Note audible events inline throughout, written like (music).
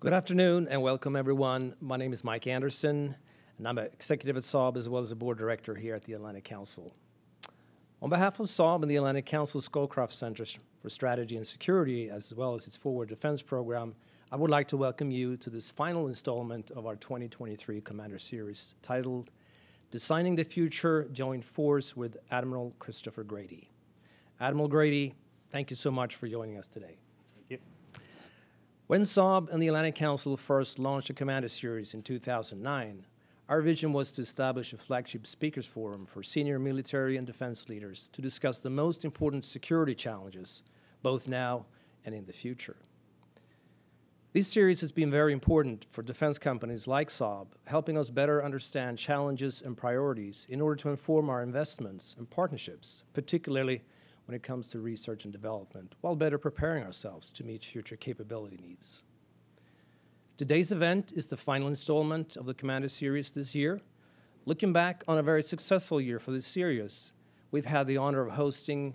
Good afternoon and welcome everyone. My name is Mike Anderson and I'm an executive at Saab as well as a board director here at the Atlantic Council. On behalf of Saab and the Atlantic Council Scowcroft Center for Strategy and Security, as well as its Forward Defense Program, I would like to welcome you to this final installment of our 2023 Commander Series titled Designing the Future Joint Force with Admiral Christopher Grady. Admiral Grady, thank you so much for joining us today. When Saab and the Atlantic Council first launched the Commander Series in 2009, our vision was to establish a flagship speakers forum for senior military and defense leaders to discuss the most important security challenges, both now and in the future. This series has been very important for defense companies like Saab, helping us better understand challenges and priorities in order to inform our investments and partnerships, particularly when it comes to research and development, while better preparing ourselves to meet future capability needs. Today's event is the final installment of the Commander Series this year. Looking back on a very successful year for this series, we've had the honor of hosting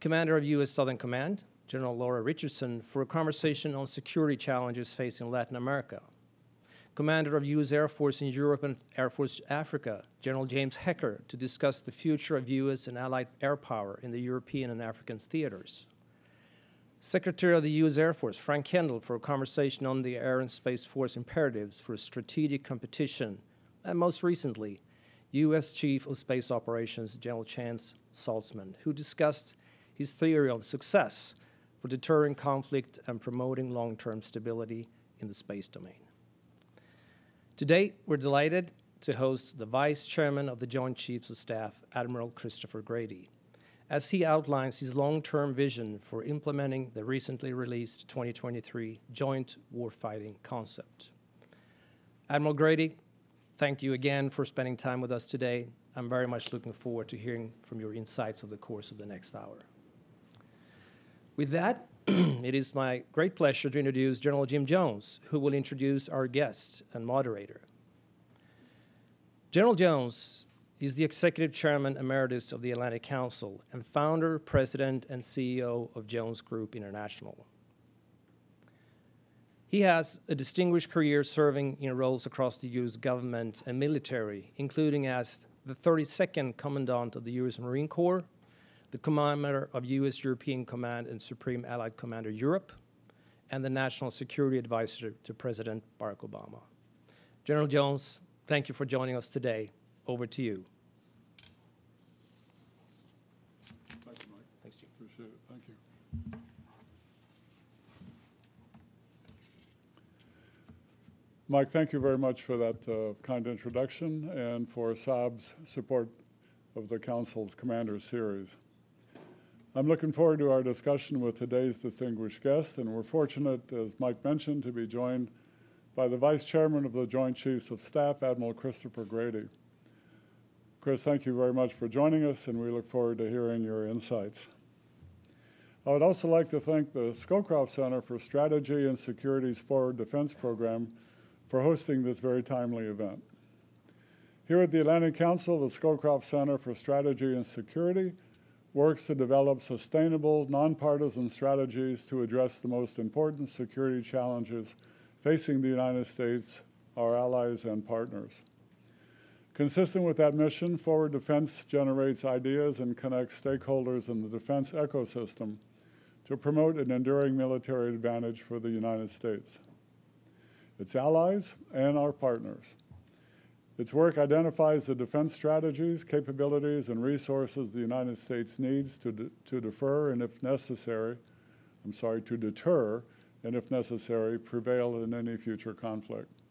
Commander of U.S. Southern Command, General Laura Richardson, for a conversation on security challenges facing Latin America. Commander of U.S. Air Force in Europe and Air Force Africa, General James Hecker, to discuss the future of U.S. and Allied air power in the European and African theaters. Secretary of the U.S. Air Force, Frank Kendall, for a conversation on the Air and Space Force imperatives for strategic competition, and most recently, U.S. Chief of Space Operations, General Chance Saltzman, who discussed his theory of success for deterring conflict and promoting long-term stability in the space domain. Today, we're delighted to host the Vice Chairman of the Joint Chiefs of Staff, Admiral Christopher Grady, as he outlines his long-term vision for implementing the recently released 2023 Joint Warfighting Concept. Admiral Grady, thank you again for spending time with us today. I'm very much looking forward to hearing from your insights of the course of the next hour. With that, (clears throat) it is my great pleasure to introduce General Jim Jones, who will introduce our guest and moderator. General Jones is the Executive Chairman Emeritus of the Atlantic Council and founder, president, and CEO of Jones Group International. He has a distinguished career serving in roles across the U.S. government and military, including as the 32nd Commandant of the U.S. Marine Corps, the Commander of U.S. European Command and Supreme Allied Commander Europe, and the National Security Advisor to President Barack Obama. General Jones, thank you for joining us today. Over to you. Thank you, Mike. Thanks, Jim. Appreciate it. Thank you. Mike, thank you very much for that uh, kind introduction and for Saab's support of the Council's Commander Series. I'm looking forward to our discussion with today's distinguished guest, and we're fortunate, as Mike mentioned, to be joined by the Vice Chairman of the Joint Chiefs of Staff, Admiral Christopher Grady. Chris, thank you very much for joining us, and we look forward to hearing your insights. I would also like to thank the Scowcroft Center for Strategy and Security's Forward Defense Program for hosting this very timely event. Here at the Atlantic Council, the Scowcroft Center for Strategy and Security works to develop sustainable, nonpartisan strategies to address the most important security challenges facing the United States, our allies, and partners. Consistent with that mission, Forward Defense generates ideas and connects stakeholders in the defense ecosystem to promote an enduring military advantage for the United States, its allies, and our partners. Its work identifies the defense strategies, capabilities, and resources the United States needs to, de to defer and, if necessary, I'm sorry, to deter and, if necessary, prevail in any future conflict.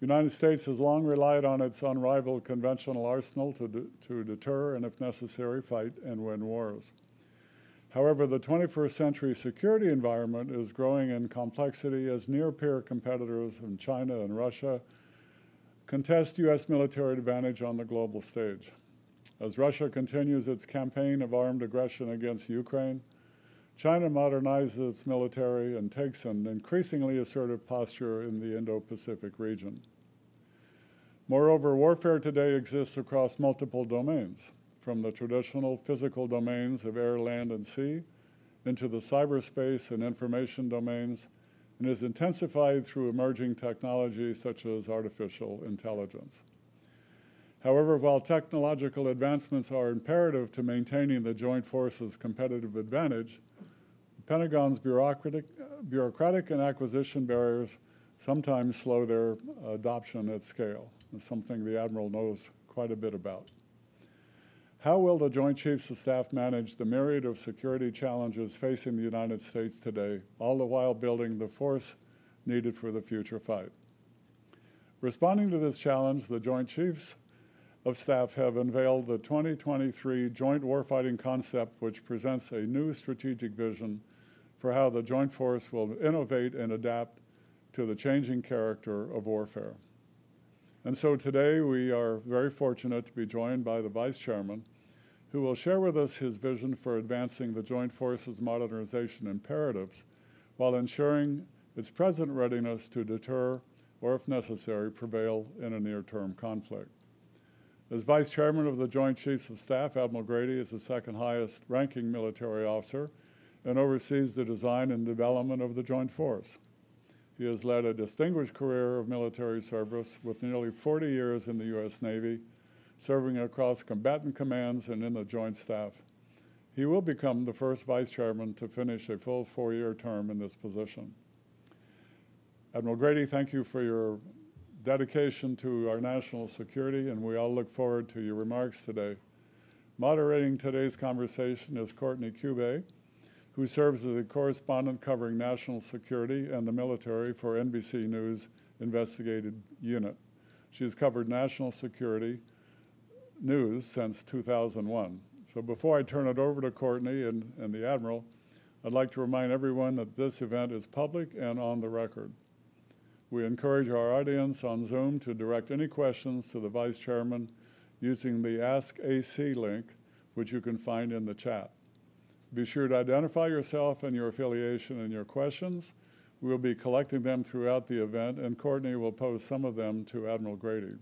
The United States has long relied on its unrivaled conventional arsenal to, de to deter and, if necessary, fight and win wars. However, the 21st century security environment is growing in complexity as near-peer competitors in China and Russia contest U.S. military advantage on the global stage. As Russia continues its campaign of armed aggression against Ukraine, China modernizes its military and takes an increasingly assertive posture in the Indo-Pacific region. Moreover, warfare today exists across multiple domains, from the traditional physical domains of air, land, and sea, into the cyberspace and information domains, and is intensified through emerging technologies such as artificial intelligence. However, while technological advancements are imperative to maintaining the joint forces' competitive advantage, the Pentagon's bureaucratic, bureaucratic and acquisition barriers sometimes slow their adoption at scale. It's something the Admiral knows quite a bit about. How will the Joint Chiefs of Staff manage the myriad of security challenges facing the United States today, all the while building the force needed for the future fight? Responding to this challenge, the Joint Chiefs of Staff have unveiled the 2023 Joint Warfighting Concept, which presents a new strategic vision for how the Joint Force will innovate and adapt to the changing character of warfare. And so today we are very fortunate to be joined by the Vice Chairman, who will share with us his vision for advancing the Joint Forces modernization imperatives while ensuring its present readiness to deter or, if necessary, prevail in a near-term conflict. As Vice Chairman of the Joint Chiefs of Staff, Admiral Grady is the second highest ranking military officer and oversees the design and development of the Joint Force. He has led a distinguished career of military service with nearly 40 years in the U.S. Navy serving across combatant commands and in the Joint Staff. He will become the first Vice Chairman to finish a full four-year term in this position. Admiral Grady, thank you for your dedication to our national security, and we all look forward to your remarks today. Moderating today's conversation is Courtney Kube, who serves as a correspondent covering national security and the military for NBC News Investigative Unit. She has covered national security, news since 2001. So before I turn it over to Courtney and, and the Admiral, I'd like to remind everyone that this event is public and on the record. We encourage our audience on Zoom to direct any questions to the Vice Chairman using the Ask AC link, which you can find in the chat. Be sure to identify yourself and your affiliation in your questions. We'll be collecting them throughout the event, and Courtney will pose some of them to Admiral Grady.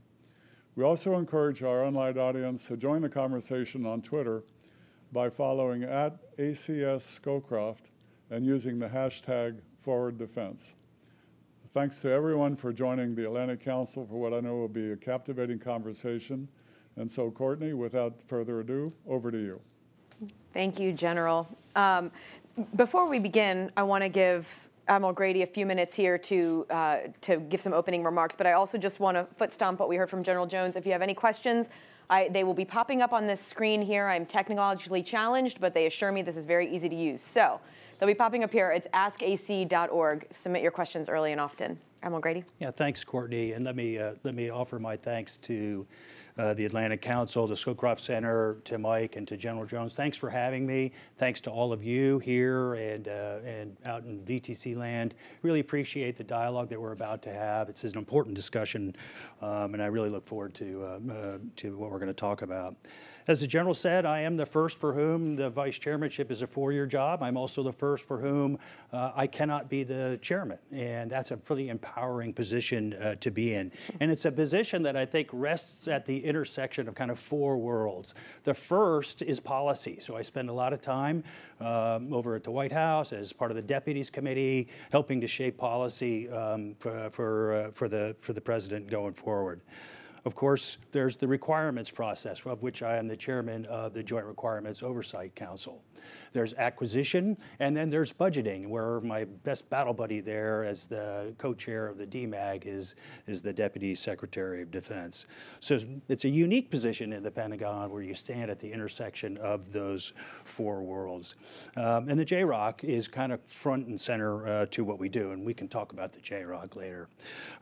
We also encourage our online audience to join the conversation on Twitter by following at ACS Scowcroft and using the hashtag Forward Defense. Thanks to everyone for joining the Atlantic Council for what I know will be a captivating conversation. And so, Courtney, without further ado, over to you. Thank you, General. Um, before we begin, I want to give Admiral Grady a few minutes here to uh, to give some opening remarks, but I also just want to foot stomp what we heard from General Jones. If you have any questions, I, they will be popping up on this screen here. I'm technologically challenged, but they assure me this is very easy to use. So they'll be popping up here. It's askac.org. Submit your questions early and often. Admiral Grady. Yeah, thanks, Courtney, and let me uh, let me offer my thanks to uh, the Atlantic Council, the Scowcroft Center, to Mike and to General Jones. Thanks for having me. Thanks to all of you here and, uh, and out in VTC land. Really appreciate the dialogue that we're about to have. It's an important discussion, um, and I really look forward to, uh, uh to what we're going to talk about. As the general said, I am the first for whom the vice chairmanship is a four-year job. I'm also the first for whom uh, I cannot be the chairman, and that's a pretty empowering position uh, to be in. And it's a position that I think rests at the intersection of kind of four worlds. The first is policy. So I spend a lot of time um, over at the White House as part of the Deputies Committee, helping to shape policy um, for for, uh, for the for the president going forward. Of course, there's the requirements process, of which I am the chairman of the Joint Requirements Oversight Council. There's acquisition, and then there's budgeting, where my best battle buddy there as the co-chair of the DMAG is, is the Deputy Secretary of Defense. So it's a unique position in the Pentagon where you stand at the intersection of those four worlds. Um, and the JROC is kind of front and center uh, to what we do, and we can talk about the JROC later.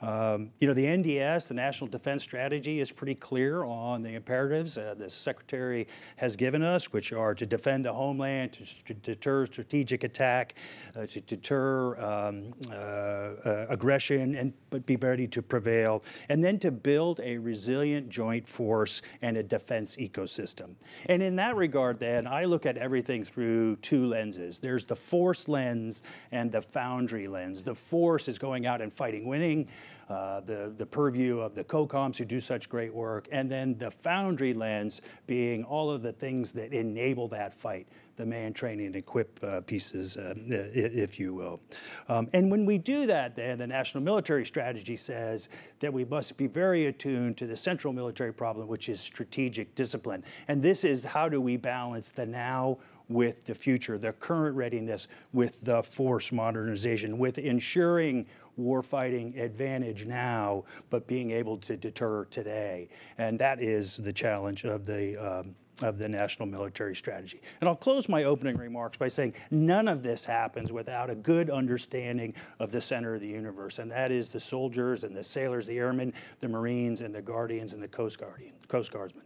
Um, you know, the NDS, the National Defense Strategy, is pretty clear on the imperatives uh, the Secretary has given us, which are to defend the homeland, to deter strategic attack, uh, to deter um, uh, aggression, and but be ready to prevail, and then to build a resilient joint force and a defense ecosystem. And in that regard, then, I look at everything through two lenses. There's the force lens and the foundry lens. The force is going out and fighting, winning. Uh, the, the purview of the COCOMs who do such great work, and then the foundry lens being all of the things that enable that fight the man training and equip uh, pieces, uh, if you will. Um, and when we do that, then the national military strategy says that we must be very attuned to the central military problem, which is strategic discipline. And this is how do we balance the now with the future, the current readiness with the force modernization, with ensuring warfighting advantage now, but being able to deter today. And that is the challenge of the um, of the national military strategy. And I'll close my opening remarks by saying none of this happens without a good understanding of the center of the universe, and that is the soldiers and the sailors, the airmen, the Marines, and the Guardians and the Coast, Guardian, Coast Guardsmen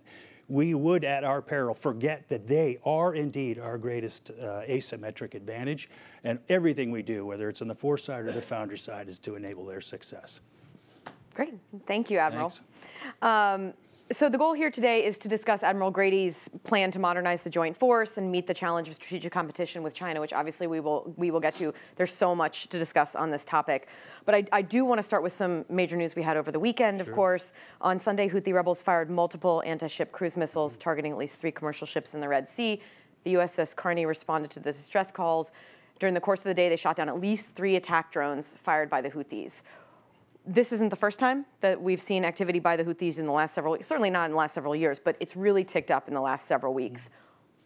we would at our peril forget that they are indeed our greatest uh, asymmetric advantage. And everything we do, whether it's on the force side or the foundry side, is to enable their success. Great. Thank you, Admiral. Um, so the goal here today is to discuss Admiral Grady's plan to modernize the joint force and meet the challenge of strategic competition with China, which obviously we will we will get to. There's so much to discuss on this topic, but I, I do want to start with some major news we had over the weekend. Sure. Of course, on Sunday, Houthi rebels fired multiple anti-ship cruise missiles targeting at least three commercial ships in the Red Sea. The USS Carney responded to the distress calls. During the course of the day, they shot down at least three attack drones fired by the Houthis this isn't the first time that we've seen activity by the Houthis in the last several, weeks, certainly not in the last several years, but it's really ticked up in the last several weeks.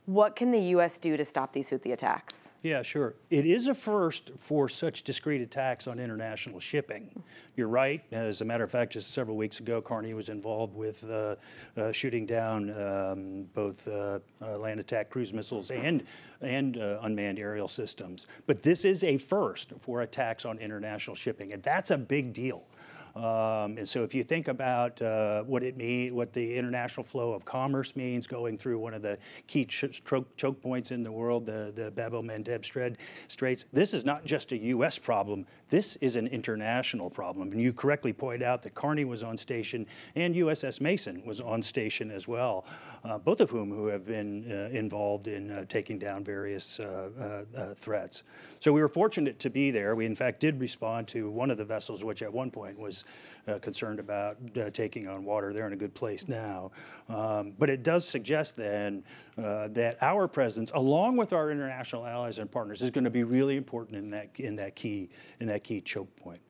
What can the U.S. do to stop these Houthi attacks? Yeah, sure. It is a first for such discrete attacks on international shipping. You're right. As a matter of fact, just several weeks ago, Carney was involved with uh, uh, shooting down um, both uh, land attack cruise missiles and and uh, unmanned aerial systems. But this is a first for attacks on international shipping, and that's a big deal. Um, and so if you think about uh, what it means, what the international flow of commerce means going through one of the key ch- choke points in the world, the, the Bab el-Mandeb Straits, this is not just a U.S. problem. This is an international problem. And you correctly point out that Carney was on station and USS Mason was on station as well, uh, both of whom who have been uh, involved in uh, taking down various uh, uh, uh, threats. So we were fortunate to be there. We, in fact, did respond to one of the vessels, which at one point was concerned about taking on water. They're in a good place now. Um, but it does suggest then that our presence, along with our international allies and partners, is going to be really important in that in that key in that key choke point.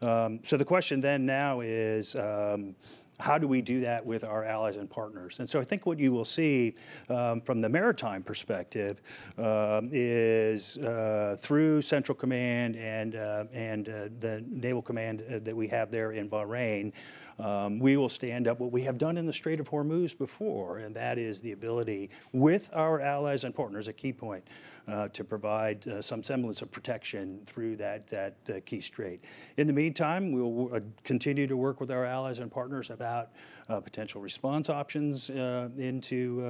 Um, so the question then now is. Um, how do we do that with our allies and partners? And so I think what you will see um, from the maritime perspective um, is uh, through Central Command and, uh, and uh, the Naval Command uh, that we have there in Bahrain, um, we will stand up what we have done in the Strait of Hormuz before, and that is the ability with our allies and partners, a key point, to provide uh, some semblance of protection through that, that uh, key strait. In the meantime, we'll uh, continue to work with our allies and partners about uh, potential response options uh, into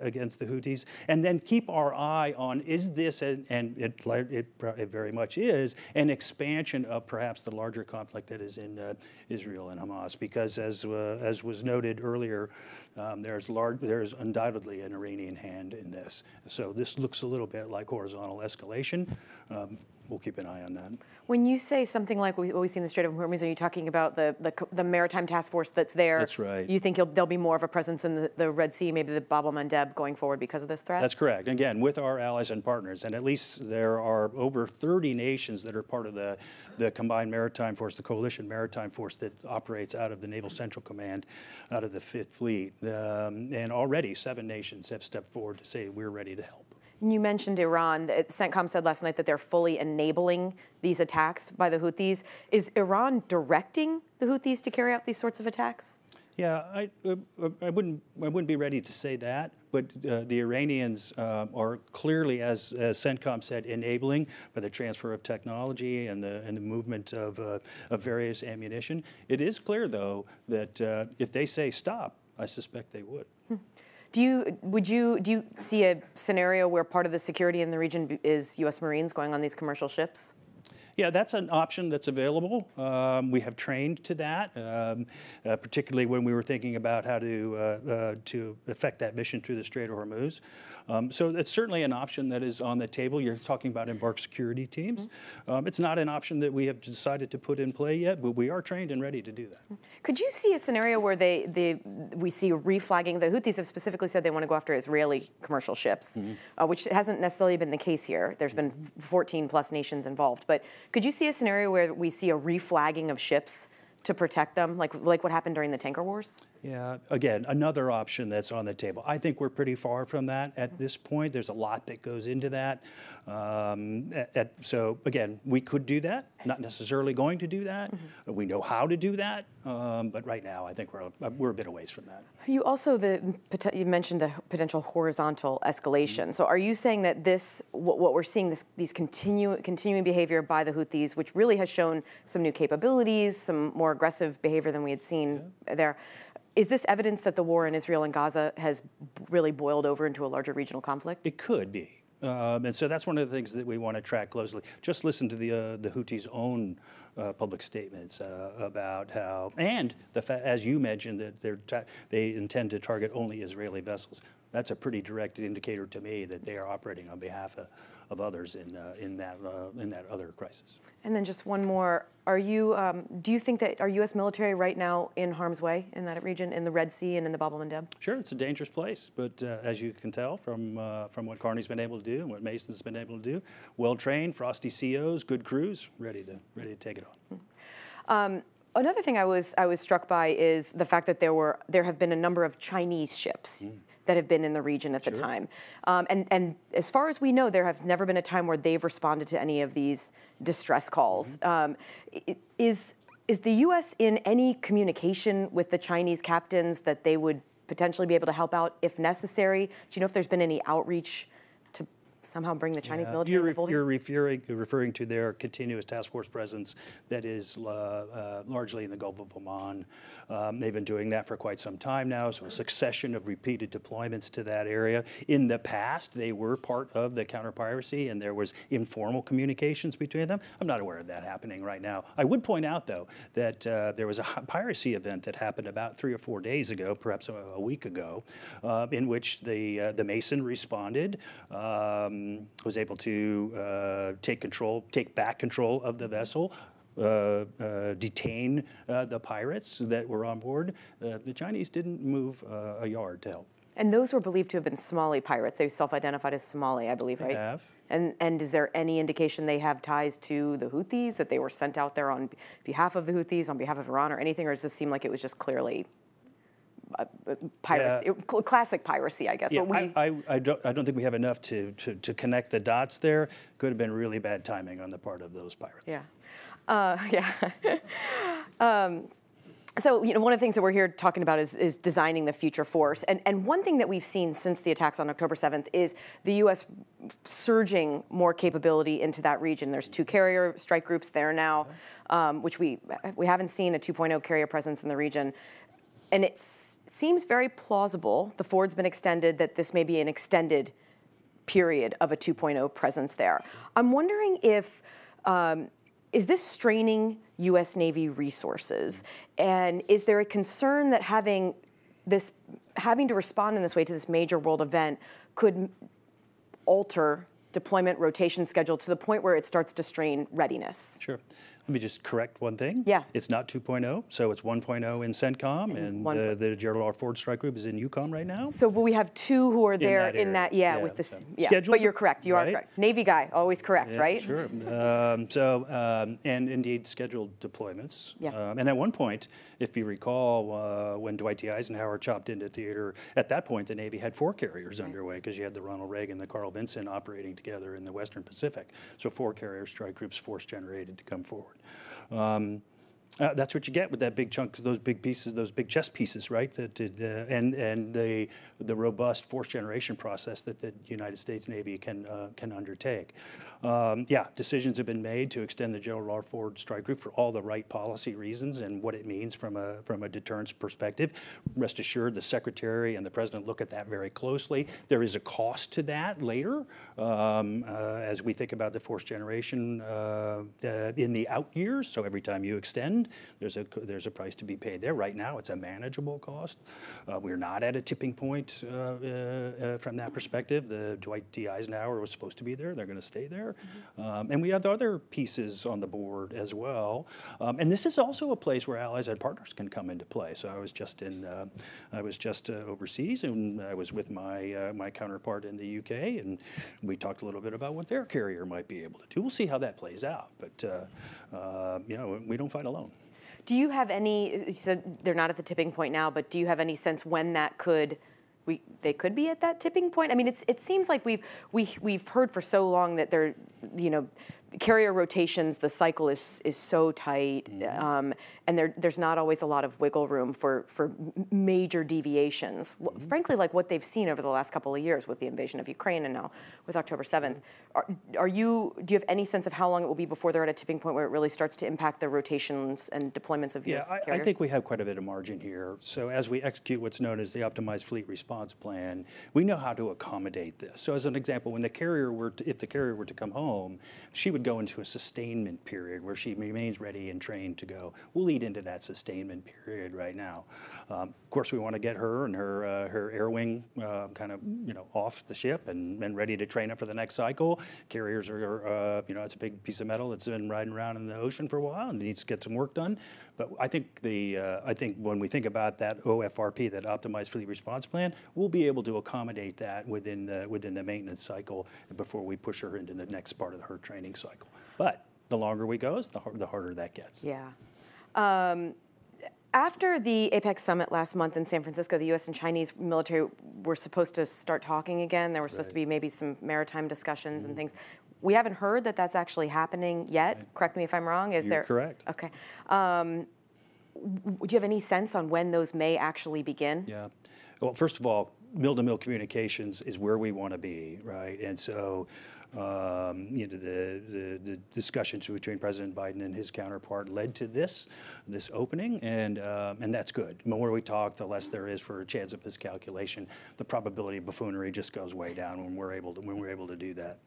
against the Houthis, and then keep our eye on is this, an, and it, it, it, very much is, an expansion of perhaps the larger conflict that is in Israel and Hamas, because as, as was noted earlier, um, there's, large, there's undoubtedly an Iranian hand in this. So this looks a little bit like horizontal escalation. Um, we'll keep an eye on that. When you say something like what we see in the Strait of Hormuz, are you talking about the, the, the maritime task force that's there? That's right. You think there'll be more of a presence in the, the Red Sea, maybe the Bab el-Mandeb going forward because of this threat? That's correct. Again, with our allies and partners, and at least there are over 30 nations that are part of the, the combined maritime force, the coalition maritime force that operates out of the Naval Central Command, out of the Fifth Fleet. Um, and already seven nations have stepped forward to say we're ready to help. You mentioned Iran. CENTCOM said last night that they're fully enabling these attacks by the Houthis. Is Iran directing the Houthis to carry out these sorts of attacks? Yeah, I, uh, I wouldn't I wouldn't be ready to say that, but uh, the Iranians uh, are clearly, as, as CENTCOM said, enabling by the transfer of technology and the and the movement of uh, of various ammunition. It is clear, though, that uh, if they say stop, I suspect they would. Hmm. Do you would you do you see a scenario where part of the security in the region is U.S. Marines going on these commercial ships? Yeah, that's an option that's available. Um, we have trained to that, um, uh, particularly when we were thinking about how to uh, uh, to effect that mission through the Strait of Hormuz. Um, so it's certainly an option that is on the table. You're talking about embarked security teams. Um, it's not an option that we have decided to put in play yet, but we are trained and ready to do that. Could you see a scenario where they, they we see reflagging? The Houthis have specifically said they want to go after Israeli commercial ships, uh, which hasn't necessarily been the case here. There's been 14 plus nations involved, but could you see a scenario where we see a reflagging of ships to protect them, like like what happened during the tanker wars? Yeah, again, another option that's on the table. I think we're pretty far from that Mm-hmm. at this point. There's a lot that goes into that. Um, at- at- so again, we could do that, not necessarily going to do that. Mm-hmm. We know how to do that, um, but right now, I think we're, a- we're a bit away from that. You also the you mentioned the potential horizontal escalation. So are you saying that this what, what we're seeing this these continue continuing behavior by the Houthis, which really has shown some new capabilities, some more aggressive behavior than we had seen there, is this evidence that the war in Israel and Gaza has really boiled over into a larger regional conflict? It could be. Um, and so that's one of the things that we want to track closely. Just listen to the, uh, the Houthis' own uh, public statements uh, about how, and the as you mentioned, that they intend to target only Israeli vessels. That's a pretty direct indicator to me that they are operating on behalf of, of others in, uh, in, that, uh, in that other crisis. And then just one more: Are you um, do you think that our U.S. military right now in harm's way in that region, in the Red Sea and in the Bab el Mandeb? Sure, it's a dangerous place, but uh, as you can tell from uh, from what Carney's been able to do and what Mason's been able to do, well trained, frosty COs, good crews, ready to ready to take it on. Another thing I was I was struck by is the fact that there were there have been a number of Chinese ships that have been in the region at the time, um, and and as far as we know, there have never been a time where they've responded to any of these distress calls. Um, is is the U.S. in any communication with the Chinese captains that they would potentially be able to help out if necessary? Do you know if there's been any outreach somehow bring the Chinese military You're, into the ref- fold? you're referring, you're referring to their continuous task force presence that is uh, uh, largely in the Gulf of Oman. Um, they've been doing that for quite some time now, so a succession of repeated deployments to that area. In the past, they were part of the counter-piracy, and there was informal communications between them. I'm not aware of that happening right now. I would point out, though, that uh, there was a piracy event that happened about three or four days ago, perhaps a, a week ago, uh, in which the uh, the Mason responded, um, was able to uh, take control, take back control of the vessel. Uh, uh, detain uh, the pirates that were on board. Uh, the Chinese didn't move uh, a yard to help. And those were believed to have been Somali pirates. They self-identified as Somali, I believe, right? They have. And and is there any indication they have ties to the Houthis that they were sent out there on behalf of the Houthis, on behalf of Iran, or anything, or does this seem like it was just clearly piracy, Yeah. classic piracy, I guess? Yeah, but we, I, I, I, don't, I don't think we have enough to, to, to connect the dots there. Could have been really bad timing on the part of those pirates. yeah, uh, (laughs) yeah. um, so you know, one of the things that we're here talking about is, is designing the future force, and and one thing that we've seen since the attacks on October 7th is the U.S. surging more capability into that region. There's two carrier strike groups there now, um, which we we haven't seen a 2.0 carrier presence in the region, and it seems very plausible. The Ford's been extended that this may be an extended period of a 2.0 presence there. I'm wondering if um, is this straining U.S. Navy resources, and is there a concern that having this having to respond in this way to this major world event could alter deployment rotation schedule to the point where it starts to strain readiness? Sure. Let me just correct one thing. Yeah. It's not 2.0, so it's 1.0 in CENTCOM, and one- the, the Gerald R. Ford Strike Group is in EUCOM right now. So we have two who are there that in that, yeah, yeah, with this, so yeah. scheduled, But you're correct. You are correct. Navy guy, always correct, Yeah, right? Sure. (laughs) Um, so, um, and indeed scheduled deployments. Yeah. Um, and at one point, if you recall, uh, when Dwight D. Eisenhower chopped into theater, at that point the Navy had four carriers underway because you had the Ronald Reagan, and the Carl Vinson operating together in the Western Pacific. So four carrier strike groups, force generated to come forward. Um, Uh, that's what you get with that big chunk, those big pieces, those big chess pieces, right? That, uh, and and the the robust force generation process that the United States Navy can uh, can undertake. Um, yeah, decisions have been made to extend the Gerald R. Ford Strike Group for all the right policy reasons and what it means from a from a deterrence perspective. Rest assured, the Secretary and the President look at that very closely. There is a cost to that later um, uh, as we think about the force generation uh, uh, in the out years. So every time you extend, there's a there's a price to be paid there. Right now, it's a manageable cost. Uh, we're not at a tipping point uh, uh, from that perspective. The Dwight D. Eisenhower was supposed to be there. They're going to stay there, um, and we have other pieces on the board as well. Um, and this is also a place where allies and partners can come into play. So I was just in I was just overseas, and I was with my my counterpart in the UK, and we talked a little bit about what their carrier might be able to do. We'll see how that plays out, but uh, uh, you know, we don't fight alone. Do you have any? You said they're not at the tipping point now, but do you have any sense when that could? We, they could be at that tipping point. I mean, it's, it seems like we've we, we've heard for so long that they're, you know, carrier rotations, the cycle is is so tight, mm-hmm. um, and there there's not always a lot of wiggle room for for major deviations. Mm-hmm. Frankly, like what they've seen over the last couple of years with the invasion of Ukraine and now with October 7th. Are, are you do you have any sense of how long it will be before they're at a tipping point where it really starts to impact the rotations and deployments of yeah, these carriers? I, I think we have quite a bit of margin here. So as we execute what's known as the optimized fleet response plan, we know how to accommodate this. So as an example, when the carrier were to, if the carrier were to come home, she would go into a sustainment period where she remains ready and trained to go. We'll lead into that sustainment period right now. Um, of course, we want to get her and her uh, her air wing uh, kind of you know off the ship and, and ready to train up for the next cycle. Carriers are uh, you know it's a big piece of metal that's been riding around in the ocean for a while and needs to get some work done. But I think the uh, I think when we think about that OFRP, that optimized fleet response plan, we'll be able to accommodate that within the within the maintenance cycle before we push her into the next part of her training cycle. But the longer we go, the, the harder that gets. Yeah. Um, after the APEC summit last month in San Francisco, the U.S. and Chinese military were supposed to start talking again. There were supposed right. to be maybe some maritime discussions mm-hmm. and things. We haven't heard that that's actually happening yet. Right. Correct me if I'm wrong. Is You're there? Correct. Okay. Um, do you have any sense on when those may actually begin? Yeah. Well, first of all, mill-to-mill communications is where we want to be, right? And so um, you know, the, the, the, discussions between President Biden and his counterpart led to this, this opening, and, um, and that's good. The more we talk, the less there is for a chance of miscalculation. The probability of buffoonery just goes way down when we're able to, when we're able to do that.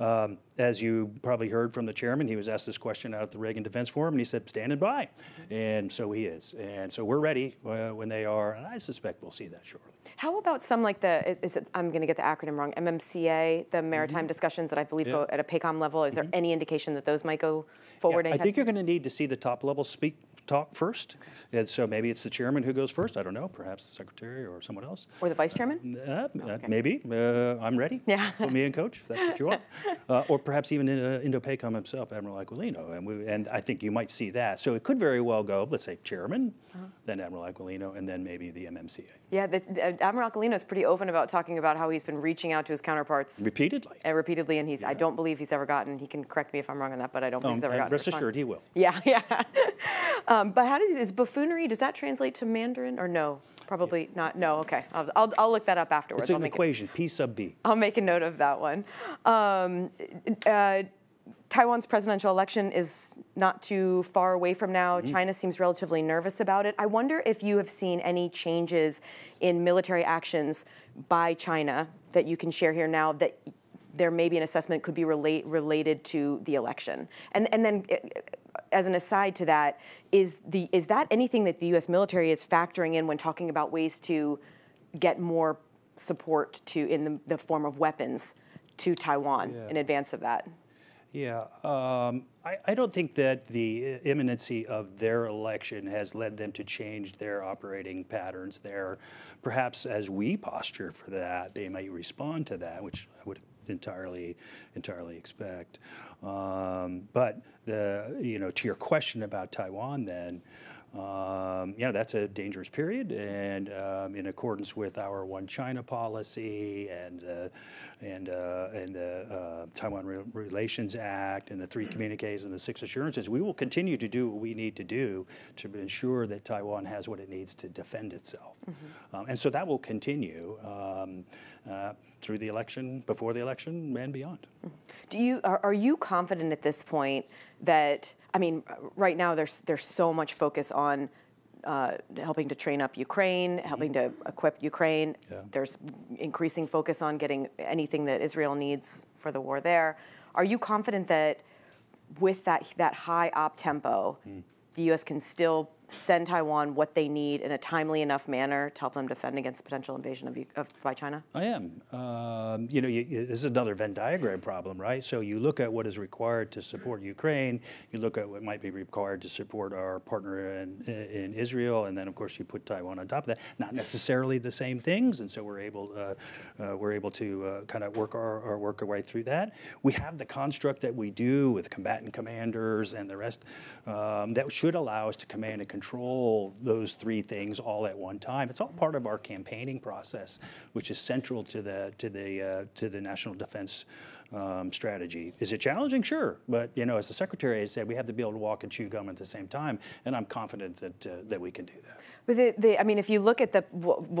Um, as you probably heard from the chairman, he was asked this question out at the Reagan Defense Forum, and he said, standing by. And so he is. And so we're ready uh, when they are, and I suspect we'll see that shortly. How about some like the, is it, I'm going to get the acronym wrong, MMCA, the maritime mm-hmm. discussions that I believe yeah. go at a PACOM level? Is mm-hmm. there any indication that those might go forward? Yeah, I think you're going to need to see the top level speak talk first. And so maybe it's the chairman who goes first. I don't know. Perhaps the secretary or someone else. Or the vice chairman? Uh, uh, okay. Maybe. Uh, I'm ready. Yeah. Put me in coach if that's what you want. (laughs) Uh, or perhaps even uh, Indo-PACOM himself, Admiral Aquilino. And, we, and I think you might see that. So it could very well go, let's say chairman, uh-huh. then Admiral Aquilino, and then maybe the MMCA. Yeah, the, Admiral Aquilino is pretty open about talking about how he's been reaching out to his counterparts. Repeatedly. repeatedly, and he's, yeah. I don't believe he's ever gotten, he can correct me if I'm wrong on that, but I don't believe um, he's ever gotten Rest assured he will. Yeah, (laughs) yeah. Um, but how does, is buffoonery, does that translate to Mandarin or no? Probably yeah. not. No, okay. I'll, I'll, I'll, look that up afterwards. It's an equation, P sub B. I'll make a note of that one. Um, uh, Taiwan's presidential election is not too far away from now. Mm-hmm. China seems relatively nervous about it. I wonder if you have seen any changes in military actions by China that you can share here now that there may be an assessment could be relate, related to the election. And, and then uh, as an aside to that, is the is that anything that the U.S. military is factoring in when talking about ways to get more support to in the, the form of weapons to Taiwan yeah. in advance of that? Yeah, um, I, I, don't think that the imminency of their election has led them to change their operating patterns there. Perhaps as we posture for that, they might respond to that, which I would entirely entirely expect. Um, but the you know to your question about Taiwan, then Um, you know, that's a dangerous period, and um, in accordance with our One China policy and uh, and uh, and the uh, Taiwan Re- Relations Act and the three communiques and the six assurances, we will continue to do what we need to do to ensure that Taiwan has what it needs to defend itself, um, and so that will continue. Um, uh, through the election, before the election, and beyond. Do you are, are you confident at this point that I mean, right now there's there's so much focus on uh, helping to train up Ukraine, helping to equip Ukraine. Yeah. There's increasing focus on getting anything that Israel needs for the war there. Are you confident that with that that high op tempo, the U.S. can still send Taiwan what they need in a timely enough manner to help them defend against potential invasion of, of by China? I am. Um, you know, you, you- this is another Venn diagram problem, right? So you look at what is required to support Ukraine, you look at what might be required to support our partner in, in Israel, and then of course you put Taiwan on top of that. Not necessarily the same things, and so we're able uh, uh, we're able to uh, kind of work our, our work our way through that. We have the construct that we do with combatant commanders and the rest um, that should allow us to command and control those three things all at one time. It's all part of our campaigning process, which is central to the to the uh, to the national defense um, strategy. Is it challenging? Sure, but you know, as the secretary has said, we have to be able to walk and chew gum at the same time, and I'm confident that uh, that we can do that. But the, the, I mean, if you look at the,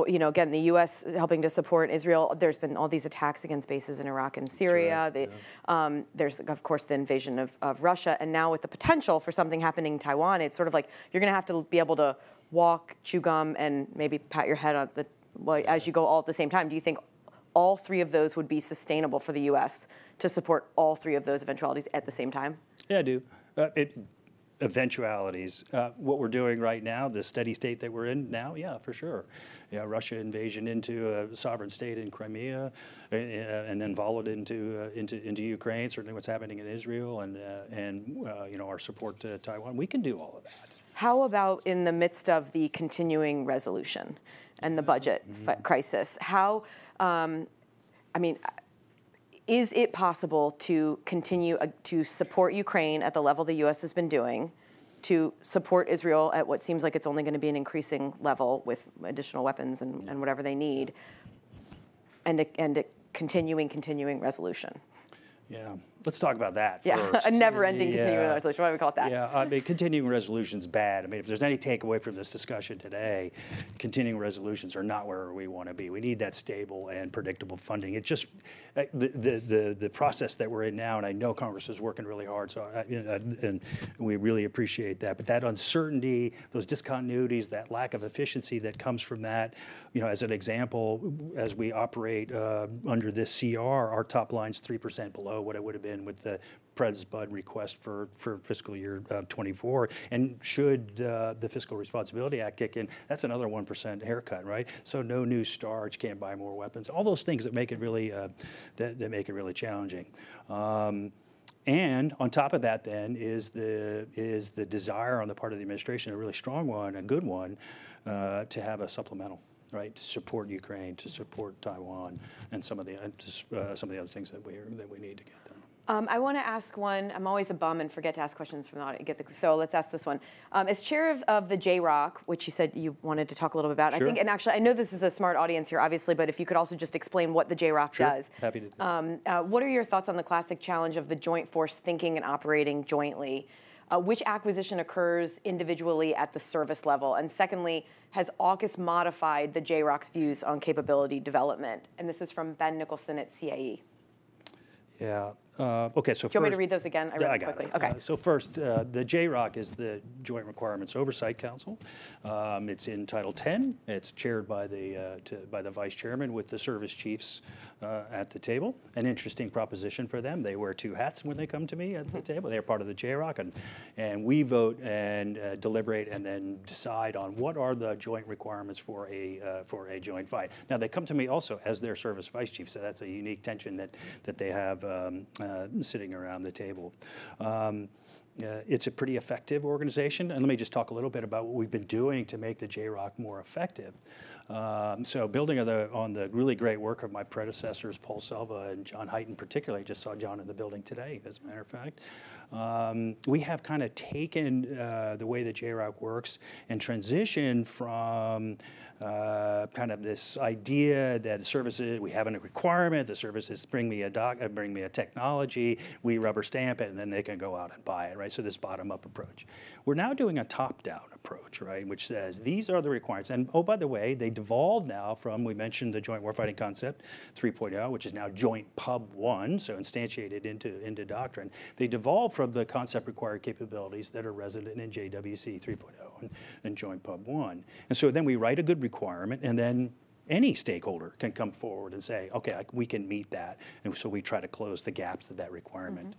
you know, again, the U.S. helping to support Israel, there's been all these attacks against bases in Iraq and Syria. The, um, there's, of course, the invasion of, of Russia. And now with the potential for something happening in Taiwan, it's sort of like you're going to have to be able to walk, chew gum, and maybe pat your head on the, well, as you go all at the same time. Do you think all three of those would be sustainable for the U.S. to support all three of those eventualities at the same time? Yeah, I do. Uh, it, eventualities. Uh, what we're doing right now, the steady state that we're in now, yeah, for sure. Yeah, Russia invasion into a sovereign state in Crimea, uh, and then followed into uh, into into Ukraine. Certainly, what's happening in Israel, and uh, and uh, you know our support to Taiwan. We can do all of that. How about in the midst of the continuing resolution and the budget fi- crisis? How, um, I mean, is it possible to continue uh, to support Ukraine at the level the U.S. has been doing, to support Israel at what seems like it's only going to be an increasing level with additional weapons and, and whatever they need, and a, and a continuing, continuing resolution? Yeah, let's talk about that Yeah, (laughs) first. a never-ending continuing resolution. Why do we call it that? Yeah, I mean, continuing resolution's bad. I mean, if there's any takeaway from this discussion today, continuing resolutions are not where we want to be. We need that stable and predictable funding. It just, uh, the, the, the, the process that we're in now, and I know Congress is working really hard, so, I- and we really appreciate that. But that uncertainty, those discontinuities, that lack of efficiency that comes from that, you know, as an example, as we operate uh, under this CR, our top line's 3% below what it would have been with the Pres Bud request for, for fiscal year uh, '24. And should uh, the Fiscal Responsibility Act kick in, that's another 1% haircut, right? So no new starts, can't buy more weapons, all those things that make it really, uh, that, that make it really challenging. Um, and on top of that, then is the is the desire on the part of the administration, a really strong one, a good one, uh, to have a supplemental, right, to support Ukraine, to support Taiwan, and some of the uh, uh, some of the other things that we that we need to get. Um, I want to ask one. I'm always a bum and forget to ask questions from the audience. Get the, so let's ask this one. Um, as chair of, of the JROC, which you said you wanted to talk a little bit about, I think, and actually, I know this is a smart audience here, obviously, but if you could also just explain what the JROC Sure. does. Happy to do that. Um, uh, what are your thoughts on the classic challenge of the joint force thinking and operating jointly? Uh, which acquisition occurs individually at the service level? And secondly, has AUKUS modified the JROC's views on capability development? And this is from Ben Nicholson at CAE. Yeah. Uh, okay. So Do you want me to read those again? I Yeah, read I them got quickly. it. Okay. Uh, so first, uh, the JROC is the Joint Requirements Oversight Council. Um, it's in Title 10. It's chaired by the uh, to, by the vice chairman with the service chiefs uh, at the table. An interesting proposition for them. They wear two hats when they come to me at the table. They're part of the JROC, and and we vote and uh, deliberate and then decide on what are the joint requirements for a uh, for a joint fight. Now they come to me also as their service vice chief, so that's a unique tension that that they have um, uh, sitting around the table. Um, uh, it's a pretty effective organization, and let me just talk a little bit about what we've been doing to make the JROC more effective. Um, so, building on the, on the really great work of my predecessors, Paul Selva and John Hyten, particularly, I just saw John in the building today, as a matter of fact. Um, we have kind of taken uh, the way that JROC works and transitioned from uh, kind of this idea that services we have a requirement, the services bring me a doc, uh, bring me a technology, we rubber stamp it, and then they can go out and buy it, right? So this bottom-up approach. We're now doing a top-down approach, right, which says these are the requirements. And oh, by the way, they devolved now from we mentioned the Joint Warfighting Concept 3.0, which is now Joint Pub 1, so instantiated into into doctrine. They devolved from the concept required capabilities that are resident in JWC 3.0 and, and Joint Pub 1. And so then we write a good requirement, and then any stakeholder can come forward and say, okay, I, we can meet that. And so we try to close the gaps that that requirement,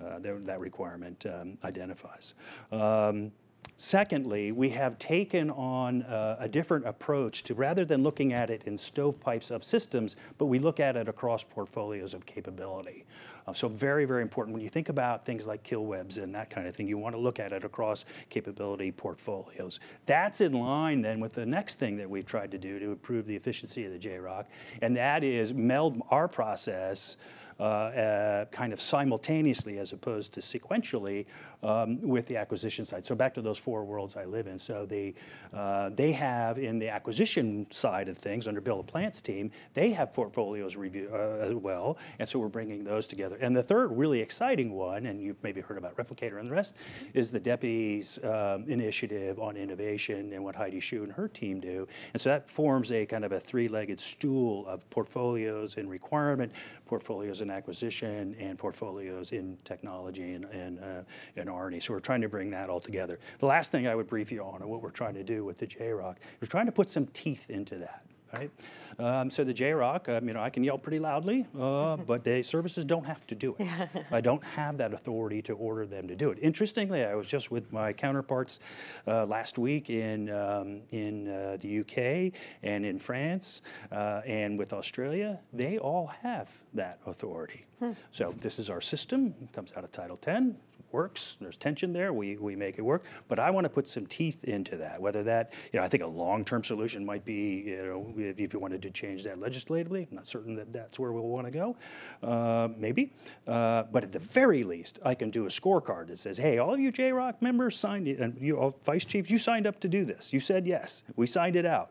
uh, that, that requirement um, identifies. Um, Secondly, we have taken on uh, a different approach to rather than looking at it in stovepipes of systems, but we look at it across portfolios of capability. Uh, so very, very important. When you think about things like kill webs and that kind of thing, you want to look at it across capability portfolios. That's in line then with the next thing that we've tried to do to improve the efficiency of the JROC, and that is meld our process uh, uh, kind of simultaneously as opposed to sequentially um, with the acquisition side. So back to those four worlds I live in. So they, uh, they have in the acquisition side of things under Bill LaPlante's team, they have portfolios review uh, as well. And so we're bringing those together. And the third really exciting one, and you've maybe heard about Replicator and the rest, is the deputy's um, initiative on innovation and what Heidi Shyu and her team do. And so that forms a kind of a three-legged stool of portfolios and requirement, portfolios and acquisition, and portfolios in technology and, and, uh, and R&D. So we're trying to bring that all together. The last thing I would brief you on and what we're trying to do with the JROC is trying to put some teeth into that. Right? Um, so the JROC, um, you know, I can yell pretty loudly, uh, (laughs) but the services don't have to do it. (laughs) I don't have that authority to order them to do it. Interestingly, I was just with my counterparts uh, last week in um, in uh, the UK and in France uh, and with Australia. They all have that authority. Hmm. So this is our system. It comes out of Title 10 works, there's tension there, we, we make it work. But I want to put some teeth into that, whether that, you know, I think a long-term solution might be, you know, if, if you wanted to change that legislatively, I'm not certain that that's where we'll want to go, uh, maybe. Uh, but at the very least, I can do a scorecard that says, hey, all of you JROC members signed, it, and you all vice chiefs, you signed up to do this. You said yes. We signed it out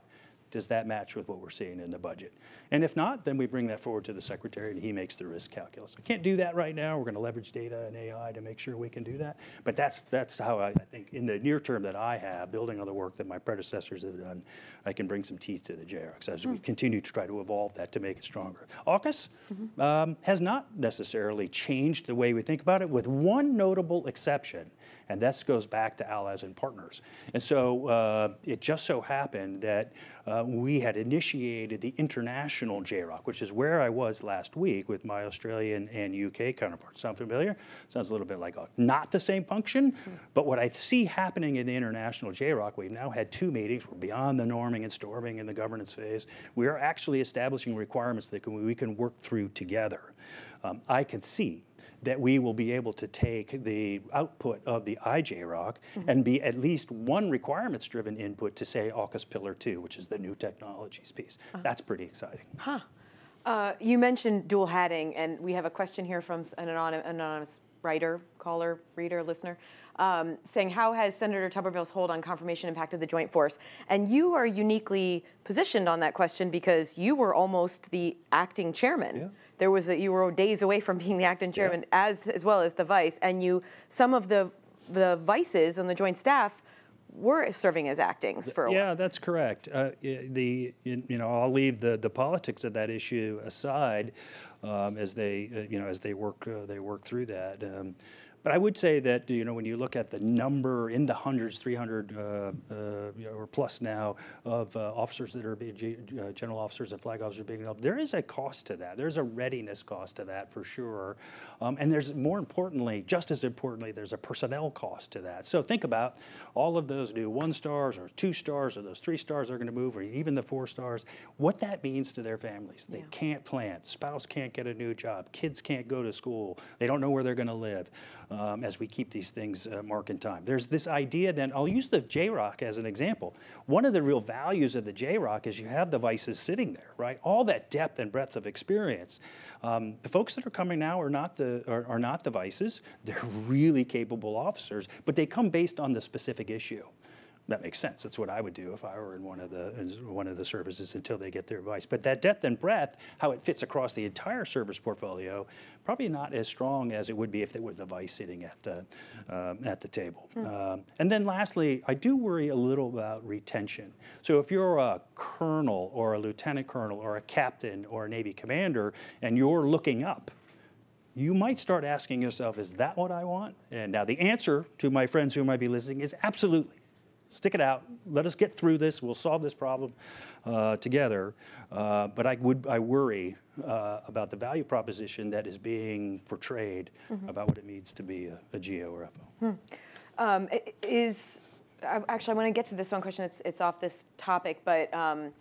does that match with what we're seeing in the budget? And if not, then we bring that forward to the secretary and he makes the risk calculus. I can't do that right now. We're going to leverage data and AI to make sure we can do that. But that's, that's how I, I think in the near term that I have, building on the work that my predecessors have done, I can bring some teeth to the JROCs as we continue to try to evolve that to make it stronger. AUKUS um, has not necessarily changed the way we think about it with one notable exception. And this goes back to allies and partners. And so uh, it just so happened that uh, we had initiated the international JROC, which is where I was last week with my Australian and UK counterparts. Sound familiar? Sounds a little bit like a, not the same function, but what I see happening in the international JROC, we've now had two meetings. We're beyond the norming and storming in the governance phase. We are actually establishing requirements that can, we can work through together. Um, I can see that we will be able to take the output of the IJROC mm-hmm. and be at least one requirements-driven input to say AUKUS Pillar 2, which is the new technologies piece. Uh-huh. That's pretty exciting. Huh. Uh, you mentioned dual hatting, and we have a question here from an anonymous, anonymous writer, caller, reader, listener, um, saying, How has Senator Tuberville's hold on confirmation impacted the Joint Force? And you are uniquely positioned on that question because you were almost the acting chairman. Yeah there was a, you were days away from being the acting chairman yeah. as as well as the vice, and you some of the the vices on the joint staff were serving as actings for a yeah, while. that's correct. Uh, the you know I'll leave the, the politics of that issue aside um, as they uh, you know as they work uh, they work through that. Um, but I would say that you know when you look at the number in the hundreds, 300 uh, uh, or plus now of uh, officers that are being uh, general officers and flag officers being up, there is a cost to that. There's a readiness cost to that for sure, um, and there's more importantly, just as importantly, there's a personnel cost to that. So think about all of those new one stars or two stars or those three stars are going to move, or even the four stars. What that means to their families. They yeah. can't plan. Spouse can't get a new job. Kids can't go to school. They don't know where they're going to live. Um, as we keep these things uh, mark in time. There's this idea then, I'll use the JROC as an example. One of the real values of the JROC is you have the vices sitting there, right? All that depth and breadth of experience. Um, the folks that are coming now are not the are, are not the vices. They're (laughs) really capable officers, but they come based on the specific issue that makes sense. That's what I would do if I were in one of the one of the services until they get their advice. But that depth and breadth, how it fits across the entire service portfolio, probably not as strong as it would be if there was a vice sitting at the um, at the table. Um, and then lastly, I do worry a little about retention. So if you're a colonel or a lieutenant colonel or a captain or a Navy commander, and you're looking up you might start asking yourself, is that what I want? And now the answer to my friends who might be listening is absolutely. Stick it out. Let us get through this. We'll solve this problem uh, together. Uh, but I would I worry uh, about the value proposition that is being portrayed about what it means to be a, a GO or FO. Um, Is, actually, I want to get to this one question, it's, it's off this topic, but um,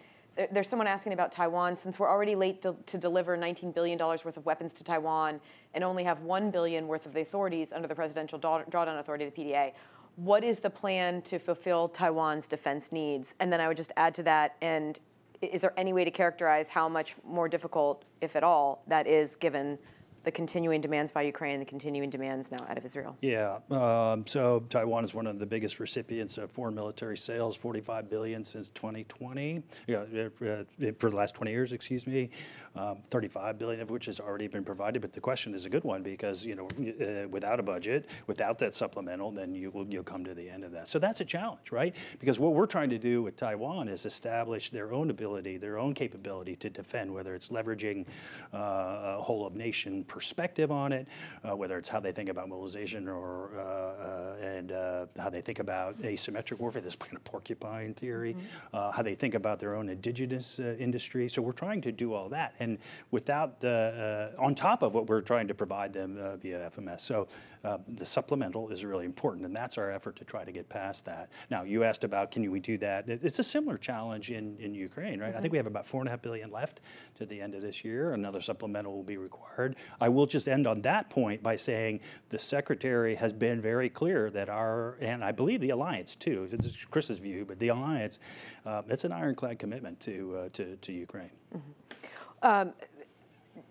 there's someone asking about Taiwan. Since we're already late to to deliver $19 billion worth of weapons to Taiwan and only have 1 billion worth of the authorities under the Presidential Drawdown Authority, of the PDA, what is the plan to fulfill Taiwan's defense needs? And then I would just add to that, and is there any way to characterize how much more difficult, if at all, that is given the continuing demands by Ukraine, the continuing demands now out of Israel? Yeah, um, so Taiwan is one of the biggest recipients of foreign military sales, 45 billion since 2020, yeah, uh, uh, for the last 20 years, excuse me, um, 35 billion of which has already been provided. But the question is a good one because you know, uh, without a budget, without that supplemental, then you will you'll come to the end of that. So that's a challenge, right? Because what we're trying to do with Taiwan is establish their own ability, their own capability to defend, whether it's leveraging uh, a whole of nation perspective on it, uh, whether it's how they think about mobilization or uh, uh, and uh, how they think about asymmetric warfare, this kind of porcupine theory, uh, how they think about their own indigenous uh, industry. So we're trying to do all that, and without the uh, on top of what we're trying to provide them uh, via FMS. So uh, the supplemental is really important, and that's our effort to try to get past that. Now you asked about can we do that? It's a similar challenge in in Ukraine, right? I think we have about four and a half billion left to the end of this year. Another supplemental will be required. I will just end on that point by saying the secretary has been very clear that our, and I believe the alliance too, this is Chris's view, but the alliance, uh, it's an ironclad commitment to, uh, to, to Ukraine.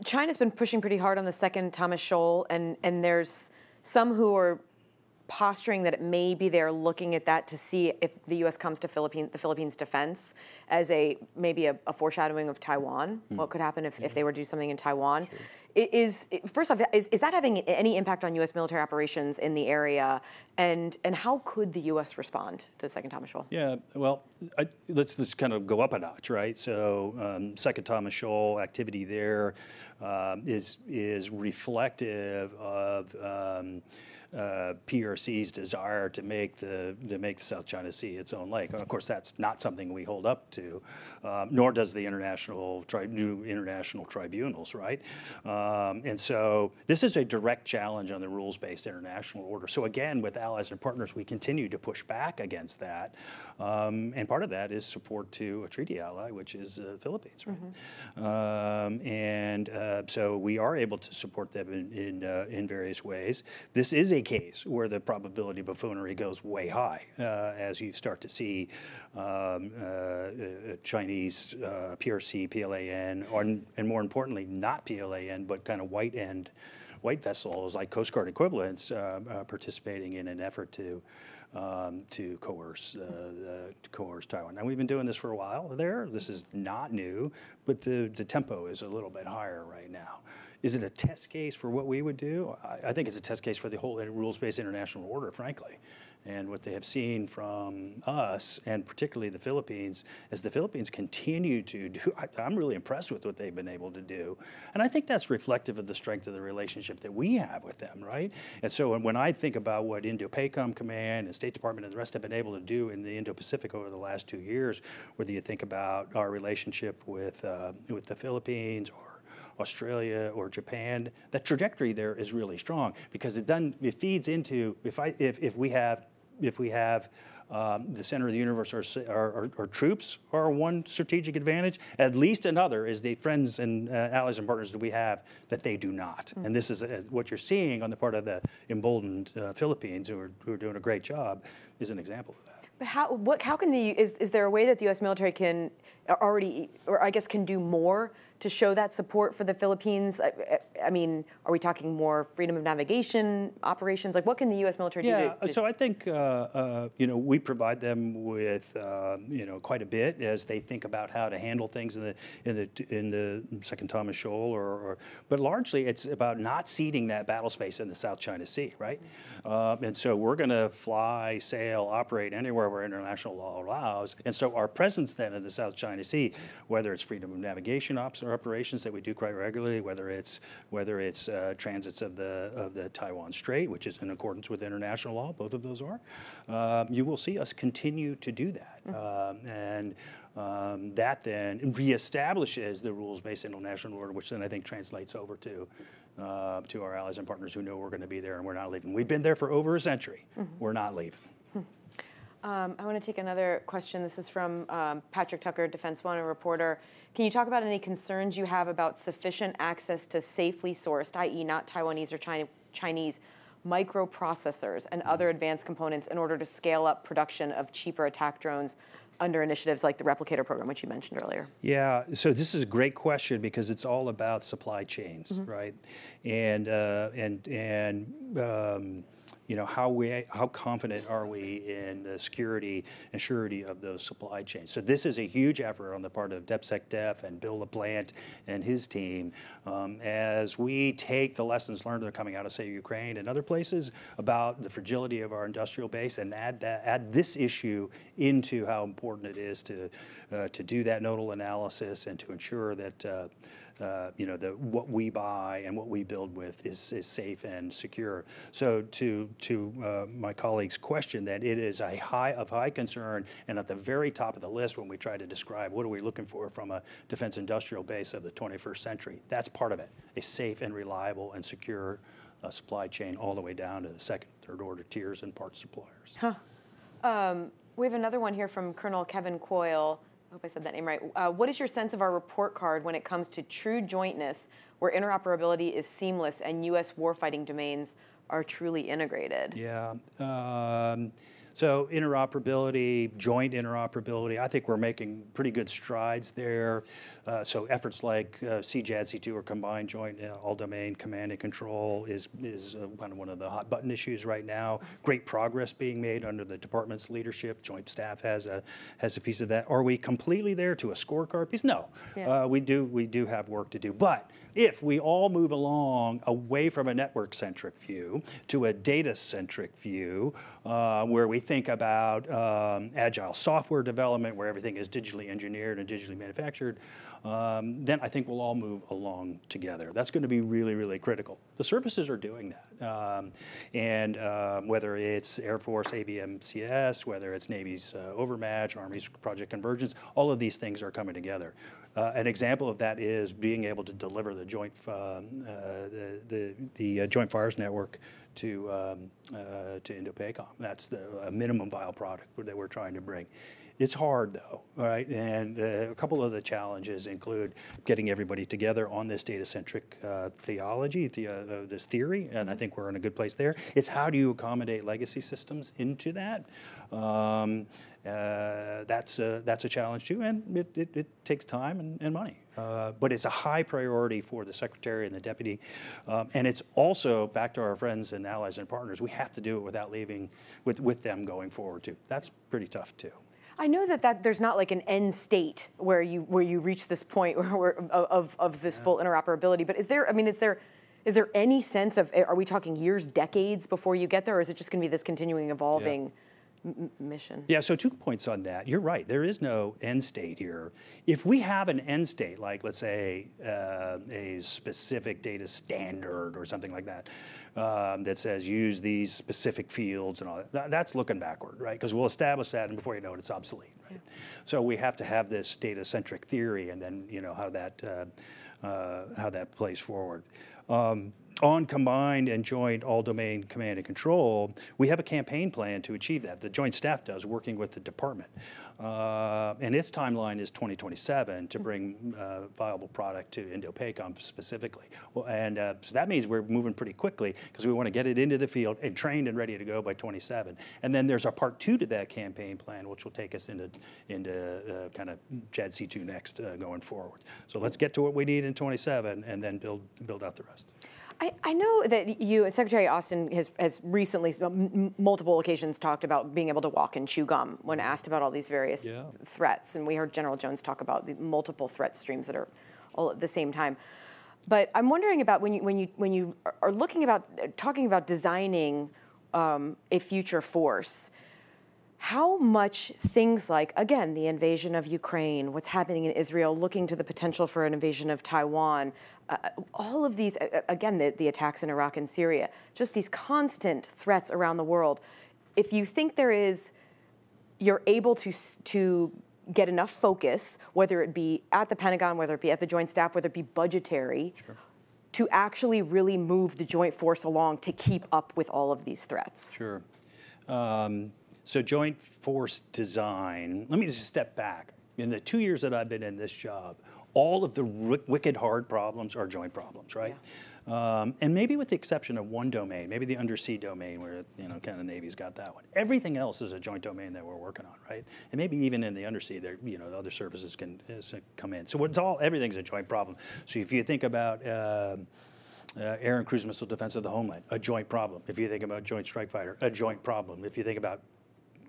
China's been pushing pretty hard on the second Thomas Shoal, and, and there's some who are posturing that it may be they're looking at that to see if the U.S. comes to Philippine, the Philippines' defense as a maybe a, a foreshadowing of Taiwan. What could happen if, if they were to do something in Taiwan? I- Is first off, is, is that having any impact on U.S. military operations in the area, and and how could the U.S. respond to the second Thomas Shoal? Yeah, well, I, let's just kind of go up a notch, right? So, um, Second Thomas Shoal activity there um, is is reflective of um, uh, PRC's desire to make the to make the South China Sea its own lake. And of course, that's not something we hold up to, um, nor does the international tri- new international tribunals, right? Um, and so this is a direct challenge on the rules-based international order. So again, with allies and partners, we continue to push back against that, um, and part of that is support to a treaty ally, which is uh, Philippines, right? Um, and uh, so we are able to support them in in, uh, in various ways. This is a case where the probability of buffoonery goes way high uh, as you start to see um, uh, uh, Chinese uh, PRC, PLAN, or, and more importantly, not PLAN, but kind of white end, white vessels like Coast Guard equivalents uh, uh, participating in an effort to um, to coerce uh, to coerce Taiwan. Now we've been doing this for a while there. This is not new, but the the tempo is a little bit higher right now. Is it a test case for what we would do? I, I think it's a test case for the whole rules-based international order, frankly. And what they have seen from us, and particularly the Philippines, as the Philippines continue to do, (laughs) I, I'm really impressed with what they've been able to do. And I think that's reflective of the strength of the relationship that we have with them, right? And so when- when I think about what Indo-PACOM Command and State Department and the rest have been able to do in the Indo-Pacific over the last two years, whether you think about our relationship with, uh, with the Philippines or Australia or Japan, that trajectory there is really strong because it done it feeds into if I if, if we have if we have Um, the center of the universe are, s- are, are, are troops are one strategic advantage. At least another is the friends and uh, allies and partners that we have that they do not. And this is uh, what you're seeing on the part of the emboldened uh, Philippines, who are, who are doing a great job, is an example. But how, what, how can the, is, is there a way that the U.S. military can uh, already, or I guess can do more to show that support for the Philippines? I, mean, are we talking more freedom of navigation operations? Like, what can the U.S. military Yeah, do? To- so I think uh, uh, you know we provide them with um, you know quite a bit as they think about how to handle things in the in the in the Second Thomas Shoal, or, or but largely it's about not ceding that battle space in the South China Sea, right? Uh, and so we're going to fly, sail, operate anywhere where international law allows, and so our presence then in the South China Sea, whether it's freedom of navigation ops or operations that we do quite regularly, whether it's whether it's uh, transits of the of the Taiwan Strait, which is in accordance with international law, both of those are. Um, you will see us continue to do that, um, and um, that then reestablishes the rules-based international order, which then I think translates over to. Uh, to our allies and partners who know we're going to be there and we're not leaving. We've been there for over a century. We're not leaving. Um, I want to take another question. This is from um, Patrick Tucker, Defense One, a reporter. Can you talk about any concerns you have about sufficient access to safely sourced, i.e., not Taiwanese or China, Chinese, microprocessors and other advanced components in order to scale up production of cheaper attack drones under initiatives like the Replicator program, which you mentioned earlier? Yeah, so this is a great question because it's all about supply chains, right? And uh, and and um, you know how we how confident are we in the security and surety of those supply chains? So this is a huge effort on the part of DepSecDef and Bill LaPlante and his team um, as we take the lessons learned that are coming out of say Ukraine and other places about the fragility of our industrial base and add that add this issue into how important it is to uh, to do that nodal analysis and to ensure that uh, uh, you know the what we buy and what we build with is, is safe and secure. So to to uh, my colleague's question, that it is a high of high concern and at the very top of the list when we try to describe what are we looking for from a defense industrial base of the 21st century. That's part of it: a safe and reliable and secure uh, supply chain all the way down to the second, third order tiers and parts suppliers. Um, we have another one here from Colonel Kevin Coyle. Hope I said that name right. Uh, what is your sense of our report card when it comes to true jointness, where interoperability is seamless and U.S. warfighting domains are truly integrated? Yeah. Um, so interoperability, joint interoperability, I think we're making pretty good strides there. Uh, so efforts like uh, CJADC2, or combined joint uh, all-domain command and control is, is uh, kind of one of the hot button issues right now. Great progress being made under the department's leadership. Joint staff has a, has a piece of that. Are we completely there to a scorecard piece? No. Yeah. Uh, we do we do have work to do. But if we all move along away from a network-centric view to a data-centric view, uh, where we think about um, agile software development, where everything is digitally engineered and digitally manufactured, um, then I think we'll all move along together. That's going to be really, really critical. The services are doing that, um, and um, whether it's Air Force ABMS, whether it's Navy's uh, Overmatch, Army's Project Convergence, all of these things are coming together. Uh, an example of that is being able to deliver the joint um, uh, the the, the uh, Joint Fires Network to um, uh, to Indo-PACOM. That's the minimum viable product that we're trying to bring. It's hard though, right? And uh, a couple of the challenges include getting everybody together on this data-centric uh, theology, the, uh, this theory, and I think we're in a good place there. It's how do you accommodate legacy systems into that? Um, uh, that's a, that's a challenge too, and it, it, it takes time and, and money. Uh, but it's a high priority for the secretary and the deputy, um, and it's also back to our friends and allies and partners. We have to do it without leaving with with them going forward too. That's pretty tough too. I know that, that there's not like an end state where you where you reach this point (laughs) where, where of, of this full interoperability. But is there? I mean, is there is there any sense of eh, are we talking years, decades before you get there, or is it just going to be this continuing evolving m- mission? Yeah, so two points on that. You're right. There is no end state here. If we have an end state, like let's say uh, a specific data standard or something like that, um, that says use these specific fields and all that, that that's looking backward, right? Because we'll establish that, and before you know it, it's obsolete, right? So we have to have this data-centric theory, and then you know how that uh, uh, how that plays forward. Um, on combined and joint all-domain command and control, we have a campaign plan to achieve that. The Joint Staff does, working with the department. Uh, and its timeline is 2027 to bring uh, viable product to Indo-PACOM specifically. Well, and uh, so that means we're moving pretty quickly because we want to get it into the field and trained and ready to go by 27. And then there's a part two to that campaign plan, which will take us into, into uh, kind of JADC2 next uh, going forward. So let's get to what we need in 27 and then build, build out the rest. I, I know that you, Secretary Austin, has, has recently, m- multiple occasions, talked about being able to walk and chew gum when asked about all these various Yeah. threats. And we heard General Jones talk about the multiple threat streams that are all at the same time. But I'm wondering about when you, when you, when you are- are looking about, talking about designing um, a future force, how much things like, again, the invasion of Ukraine, what's happening in Israel, looking to the potential for an invasion of Taiwan, uh, all of these, uh, again, the, the attacks in Iraq and Syria, just these constant threats around the world. If you think there is, you're able to, to get enough focus, whether it be at the Pentagon, whether it be at the Joint Staff, whether it be budgetary, to actually really move the joint force along to keep up with all of these threats. Sure. Um, so joint force design, let me just step back. In the two years that I've been in this job, all of the wi- wicked hard problems are joint problems, right? Um, and maybe with the exception of one domain, maybe the undersea domain where, you know, kind of the Navy's got that one. Everything else is a joint domain that we're working on, right? And maybe even in the undersea, there, you know, the other services can uh, come in. So it's all, everything's a joint problem. So if you think about, um, uh, air and cruise missile defense of the homeland, a joint problem. If you think about joint strike fighter, a joint problem. If you think about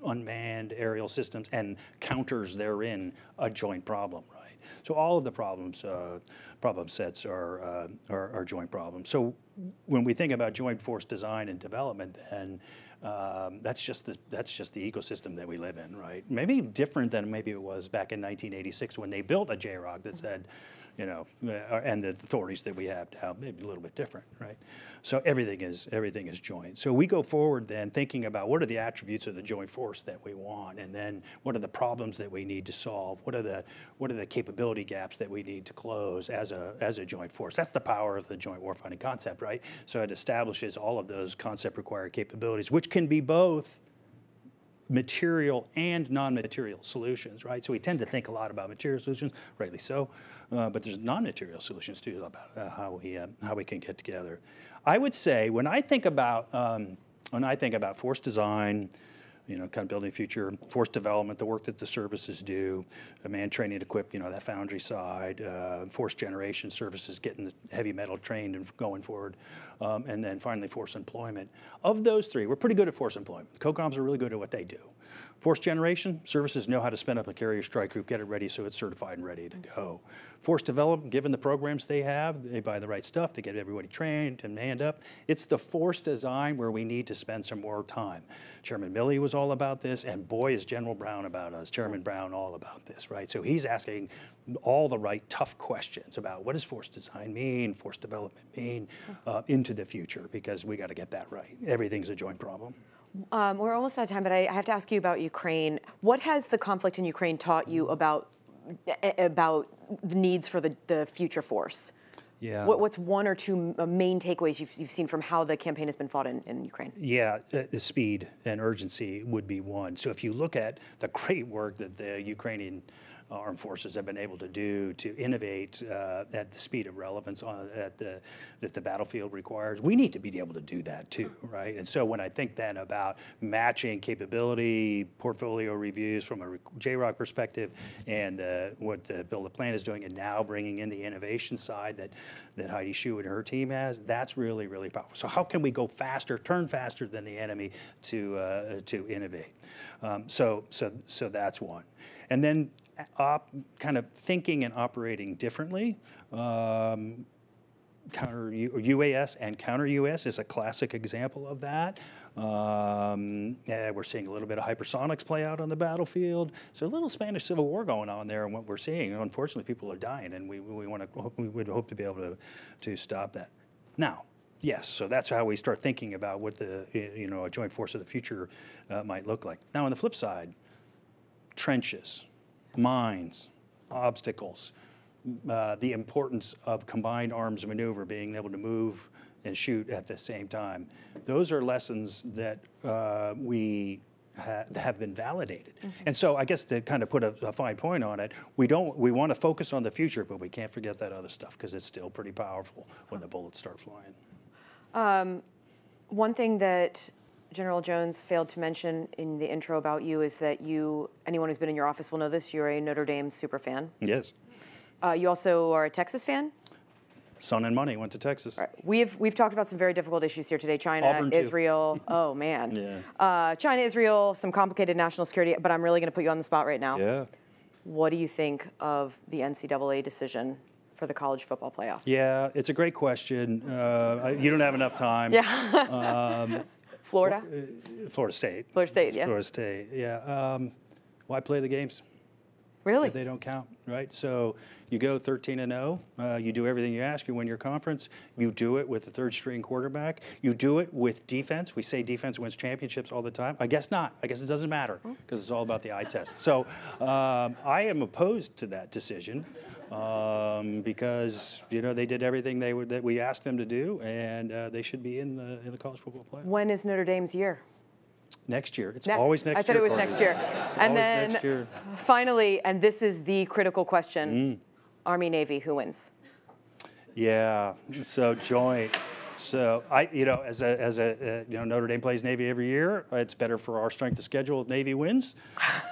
unmanned aerial systems and counters therein, a joint problem, right? So all of the problems, uh, problem sets are, uh, are, are joint problems. So when we think about joint force design and development, then um, that's just the that's just the ecosystem that we live in, right? Maybe different than maybe it was back in 1986 when they built a JROC that said, you know, uh, and the authorities that we have now, maybe a little bit different, right? So everything is everything is joint. So we go forward then thinking about what are the attributes of the joint force that we want, and then what are the problems that we need to solve? What are the what are the capability gaps that we need to close as a as a joint force? That's the power of the joint warfighting concept, right? So it establishes all of those concept required capabilities, which can be both material and non-material solutions, right? So we tend to think a lot about material solutions, rightly so, uh, but there's non-material solutions too about uh, how we uh, how we can get together. I would say when I think about um, when I think about force design, you know, kind of building future force development, the work that the services do, man training, equipped, you know, that foundry side, uh, force generation services, getting the heavy metal trained and going forward, um, and then finally force employment. Of those three, we're pretty good at force employment. The COCOMs are really good at what they do. Force generation, services know how to spin up a carrier strike group, get it ready so it's certified and ready to go. Force development, given the programs they have, they buy the right stuff, they get everybody trained and manned up. It's the force design where we need to spend some more time. Chairman Milley was all about this, and boy is General Brown about us, Chairman Brown all about this, right? So he's asking all the right tough questions about what does force design mean, force development mean uh, into the future, because we got to get that right. Everything's a joint problem. Um, we're almost out of time, but I, I have to ask you about Ukraine. What has the conflict in Ukraine taught you about about the needs for the, the future force? Yeah. What, what's one or two uh, main takeaways you've, you've seen from how the campaign has been fought in, in Ukraine? Yeah, uh, speed and urgency would be one. So if you look at the great work that the Ukrainian armed forces have been able to do to innovate uh, at the speed of relevance on, at the, that the battlefield requires, we need to be able to do that too, right? And so when I think then about matching capability, portfolio reviews from a JROC perspective, and uh, what uh, Bill LaPlante is doing, and now bringing in the innovation side that, that Heidi Shyu and her team has, that's really, really powerful. So how can we go faster, turn faster than the enemy to, uh, to innovate? Um, so, so, so that's one. And then op, kind of thinking and operating differently. Um, counter UAS and counter UAS is a classic example of that. Um, yeah, we're seeing a little bit of hypersonics play out on the battlefield. So a little Spanish Civil War going on there, and what we're seeing. Unfortunately, people are dying, and we, we want to we would hope to be able to to stop that. Now, yes, so that's how we start thinking about what the you know a joint force of the future uh, might look like. Now, on the flip side, trenches, mines, obstacles, uh, the importance of combined arms maneuver, being able to move and shoot at the same time. Those are lessons that uh, we ha- have been validated. And so I guess to kind of put a, a fine point on it, we don't we want to focus on the future, but we can't forget that other stuff because it's still pretty powerful when the bullets start flying. One thing that General Jones failed to mention in the intro about you is that you, anyone who's been in your office will know this, you're a Notre Dame super fan. Yes. Uh, you also are a Texas fan. Son and money went to Texas. We've we've talked about some very difficult issues here today. China, Auburn, too. Israel. (laughs) Oh man. Yeah. Uh, China, Israel, some complicated national security. But I'm really going to put you on the spot right now. Yeah. What do you think of the NCAA decision for the college football playoff? Yeah, it's a great question. Uh, I- you don't have enough time. Yeah. Florida. Florida State. Florida State, yeah. Florida State. Yeah. Um, why play the games? Really? they don't count, right? So you go 13 and 0. Uh, you do everything you ask. You win your conference. You do it with the third string quarterback. You do it with defense. We say defense wins championships all the time. I guess not. I guess it doesn't matter because it's all about the eye test. So um, I am opposed to that decision um, because you know they did everything they would, that we asked them to do, and uh, they should be in the in the college football playoff When is Notre Dame's year? next year. It's Next. always next year. I thought it was next year. And then next year. finally, and this is the critical question: Mm. Army Navy, who wins? Yeah, so joint. So I, you know, as a, as a, uh, you know, Notre Dame plays Navy every year. It's better for our strength of schedule if Navy wins.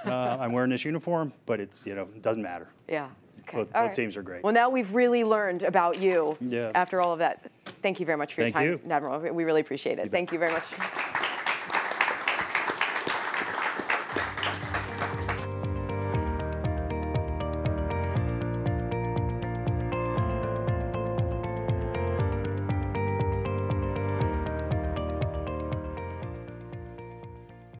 Uh, I'm wearing this uniform, but it's, you know, it doesn't matter. Yeah. Okay. Both- both teams are great. Well, now we've really learned about you Yeah. after all of that. Thank you very much for your time, you. Admiral. We really appreciate it. Thank you very much.